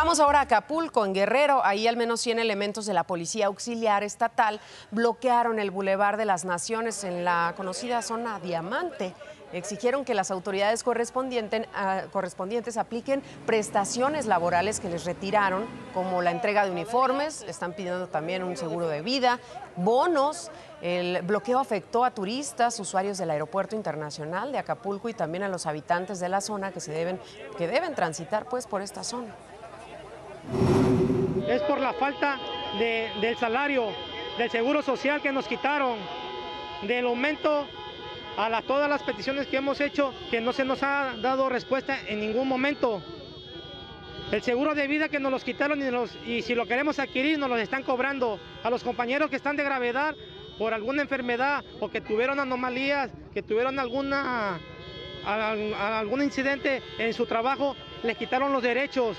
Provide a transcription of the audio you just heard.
Vamos ahora a Acapulco, en Guerrero. Ahí al menos 100 elementos de la Policía Auxiliar Estatal bloquearon el Boulevard de las Naciones en la conocida zona Diamante. Exigieron que las autoridades ah, correspondientes apliquen prestaciones laborales que les retiraron, como la entrega de uniformes, están pidiendo también un seguro de vida, bonos. El bloqueo afectó a turistas, usuarios del Aeropuerto Internacional de Acapulco y también a los habitantes de la zona que, se deben, que deben transitar pues, por esta zona es por la falta del salario, del seguro social que nos quitaron, del aumento a todas las peticiones que hemos hecho que no se nos ha dado respuesta en ningún momento. El seguro de vida que nos los quitaron y, si lo queremos adquirir nos lo están cobrando. A los compañeros que están de gravedad por alguna enfermedad o que tuvieron anomalías, que tuvieron alguna, algún incidente en su trabajo, les quitaron los derechos.